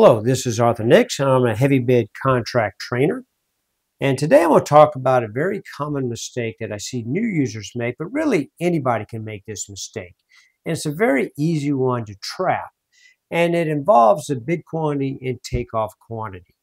Hello, this is Arthur Nix, and I'm a HeavyBid contract trainer. And today I'm going to talk about a very common mistake that I see new users make, but really anybody can make this mistake. And it's a very easy one to trap, and it involves the bid quantity and takeoff quantity.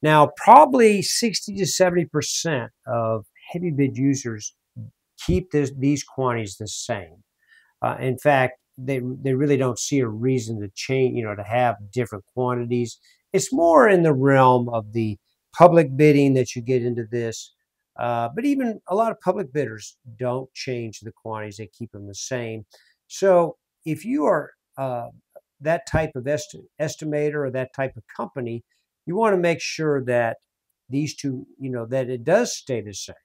Now, probably 60 to 70% of HeavyBid users keep this, these quantities the same. Uh, in fact, they they really don't see a reason to change, you know, to have different quantities. It's more in the realm of the public bidding that you get into this. Uh, but even a lot of public bidders don't change the quantities; they keep them the same. So if you are uh, that type of esti- estimator or that type of company, you want to make sure that these two, you know, that it does stay the same.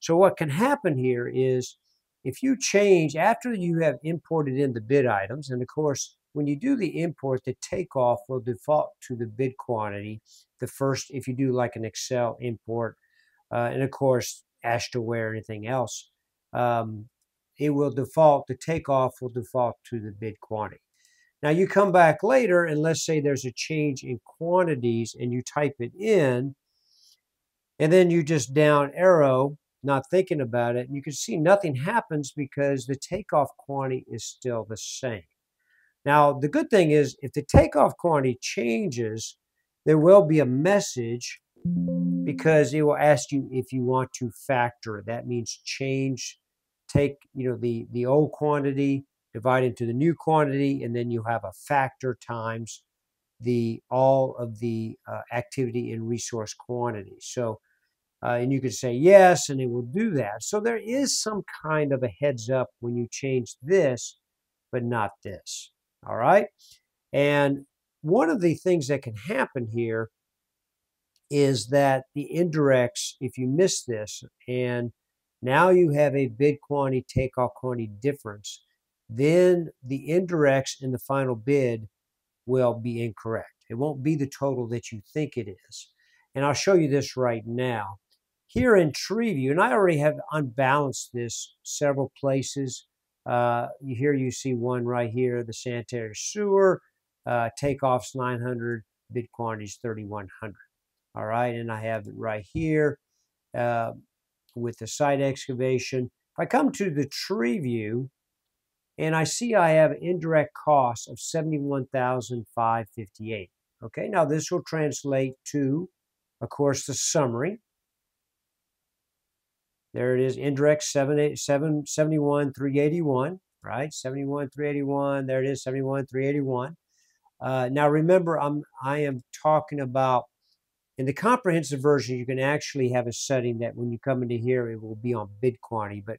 So what can happen here is if you change after you have imported in the bid items, and of course, when you do the import, the takeoff will default to the bid quantity. The first, if you do like an Excel import, uh, and of course, AASHTOWare or anything else, um, it will default, the takeoff will default to the bid quantity. Now you come back later and let's say there's a change in quantities and you type it in and then you just down arrow not thinking about it. And you can see nothing happens because the takeoff quantity is still the same. Now, the good thing is if the takeoff quantity changes, there will be a message because it will ask you if you want to factor. That means change, take, you know, the, the old quantity, divide into the new quantity, and then you have a factor times the all of the uh, activity and resource quantity. So uh, and you could say yes, and it will do that. So there is some kind of a heads up when you change this, but not this. All right. And one of the things that can happen here is that the indirects, if you miss this, and now you have a bid quantity takeoff quantity difference, then the indirects in the final bid will be incorrect. It won't be the total that you think it is. And I'll show you this right now here in Treeview, and I already have unbalanced this several places. Uh, here you see one right here, the sanitary sewer, uh, takeoffs 900, bid quantities 3100. All right, and I have it right here uh, with the site excavation. If I come to the tree view, and I see I have indirect costs of 71,558. Okay, now this will translate to, of course, the summary. There it is, indirect 7, 7, 71, 381, right? 71, 381. There it is, 71, 381. Uh, now remember, I'm I am talking about in the comprehensive version. You can actually have a setting that when you come into here, it will be on bid quantity. But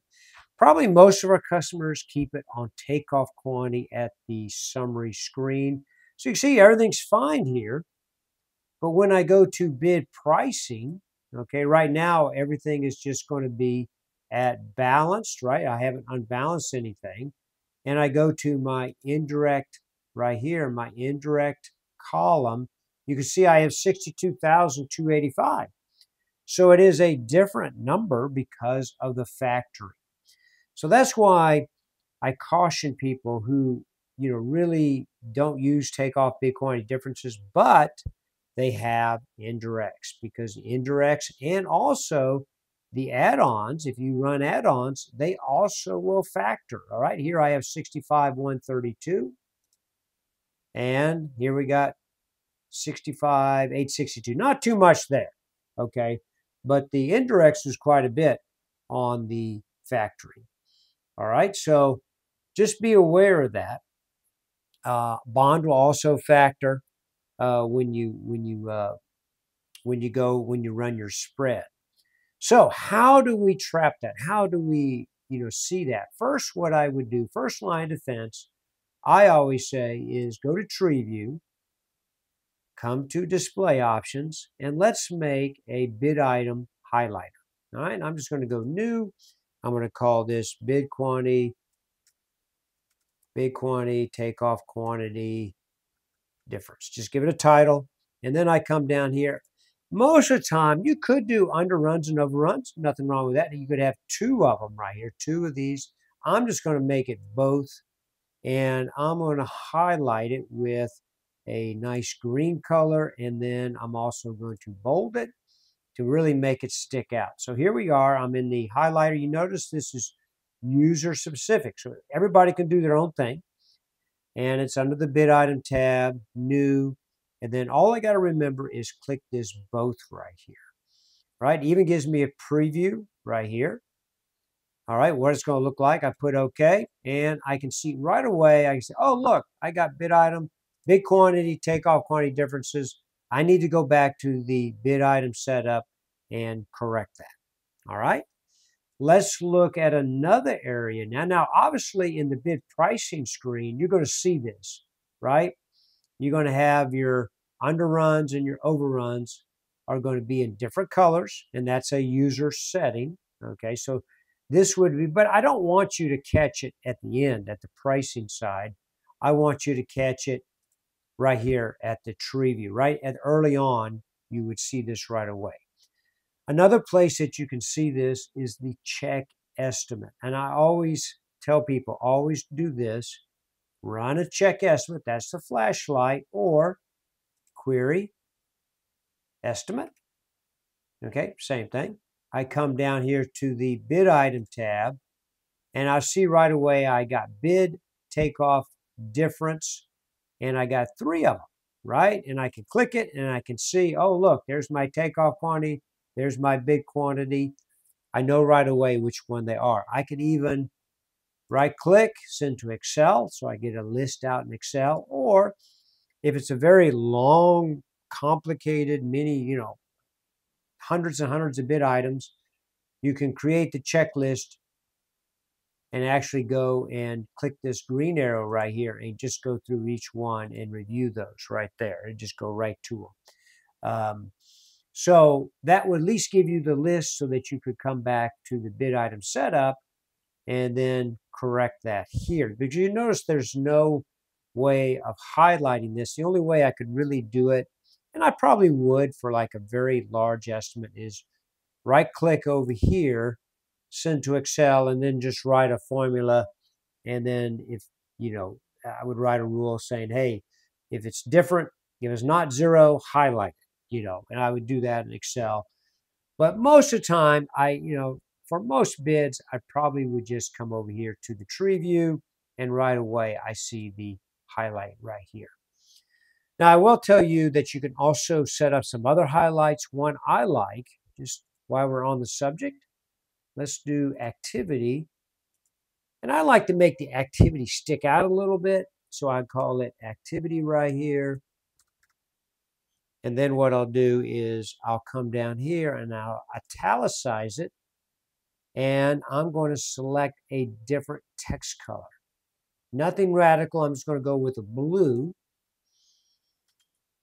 probably most of our customers keep it on takeoff quantity at the summary screen. So you see everything's fine here. But when I go to bid pricing, Okay, right now everything is just going to be at balanced, right? I haven't unbalanced anything. And I go to my indirect right here, my indirect column. You can see I have 62,285. So it is a different number because of the factory. So that's why I caution people who, you know, really don't use takeoff quantity differences, but they have indirects because indirects and also the add-ons, if you run add-ons, they also will factor. All right, here I have 65, 132. And here we got 65, 862. Not too much there, okay? But the indirects is quite a bit on the factory. All right, so just be aware of that. Uh, bond will also factor uh, when you when you uh, when you go when you run your spread. So how do we trap that? How do we you know see that? First, what I would do, first line defense, I always say is go to tree view, come to display options, and let's make a bid item highlighter. All right, I'm just going to go new. I'm going to call this bid quantity, bid quantity, takeoff quantity, difference. Just give it a title. And then I come down here. Most of the time, you could do underruns and overruns. Nothing wrong with that. You could have two of them right here, two of these. I'm just going to make it both. And I'm going to highlight it with a nice green color, and then I'm also going to bold it to really make it stick out. So here we are. I'm in the highlighter. You notice this is user specific. So everybody can do their own thing. And it's under the bid item tab, new. And then all I got to remember is click this both right here. Right? Even gives me a preview right here. All right, what it's going to look like. I put OK, and I can see right away, I can say, oh, look, I got bid item, bid quantity, takeoff quantity differences. I need to go back to the bid item setup and correct that. All right. Let's look at another area now. Now, obviously, in the bid pricing screen, you're going to see this, right? You're going to have your underruns and your overruns are going to be in different colors, and that's a user setting. Okay, so this would be, but I don't want you to catch it at the end, at the pricing side. I want you to catch it right here at the tree view, right at early on, you would see this right away. Another place that you can see this is the check estimate. And I always tell people, always do this. Run a check estimate, that's the flashlight, or query estimate. Okay, same thing. I come down here to the bid item tab, and I see right away I got bid, takeoff, difference, and I got three of them, right? And I can click it and I can see, oh, look, there's my takeoff quantity, there's my bid quantity. I know right away which one they are. I can even right click, send to Excel, so I get a list out in Excel. Or if it's a very long, complicated, many, you know, hundreds and hundreds of bid items, you can create the checklist and actually go and click this green arrow right here and just go through each one and review those right there and just go right to them. Um, so that would at least give you the list so that you could come back to the bid item setup and then correct that here. Because you notice there's no way of highlighting this. The only way I could really do it, and I probably would for like a very large estimate, is right click over here send to Excel and then just write a formula. And then if, you know, I would write a rule saying, hey, if it's different, if it's not zero, highlight it, you know, and I would do that in Excel. But most of the time, I, you know, for most bids, I probably would just come over here to the tree view and right away I see the highlight right here. Now, I will tell you that you can also set up some other highlights. One I like, just while we're on the subject, Let's do activity. And I like to make the activity stick out a little bit. So I call it activity right here. And then what I'll do is I'll come down here and I'll italicize it. And I'm going to select a different text color. Nothing radical. I'm just going to go with a blue.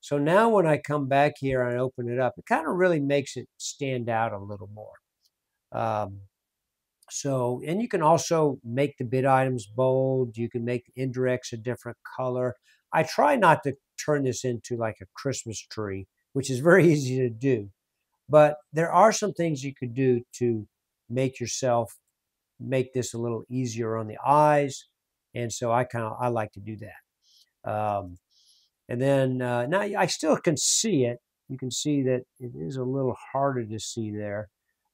So now when I come back here and open it up, it kind of really makes it stand out a little more. Um, so, and you can also make the bid items bold. You can make indirects a different color. I try not to turn this into like a Christmas tree, which is very easy to do. But there are some things you could do to make yourself make this a little easier on the eyes. And so I kind of I like to do that. Um, and then uh, now I still can see it. You can see that it is a little harder to see there.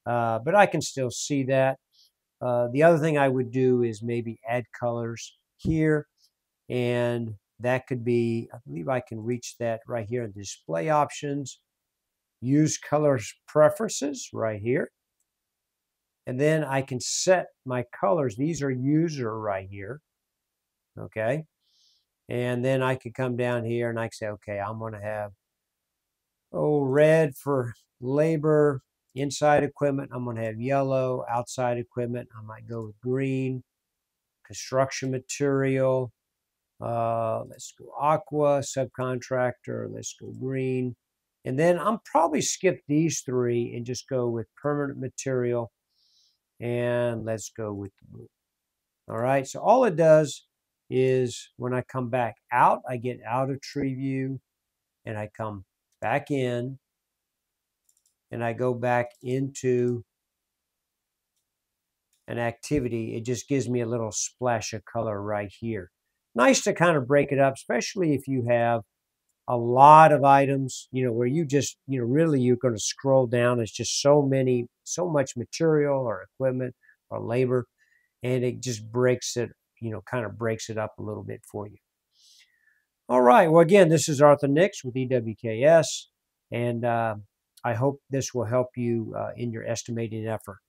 Uh, but I can still see that. Uh, the other thing I would do is maybe add colors here. And that could be, I believe I can reach that right here in display options. Use colors preferences right here. And then I can set my colors. These are user right here. Okay. And then I could come down here and I can say, okay, I'm going to have, oh, red for labor, Inside equipment, I'm going to have yellow. Outside equipment, I might go with green. Construction material, uh, let's go aqua. Subcontractor, let's go green. And then I'm probably skip these three and just go with permanent material. And let's go with the blue. All right, so all it does is when I come back out, I get out of tree view and I come back in and I go back into an activity, it just gives me a little splash of color right here. Nice to kind of break it up, especially if you have a lot of items, you know, where you just, you know, really you're going to scroll down. It's just so many, so much material or equipment or labor, and it just breaks it, you know, kind of breaks it up a little bit for you. All right. Well, again, this is Arthur Nix with EWKS, and uh, I hope this will help you uh, in your estimating effort.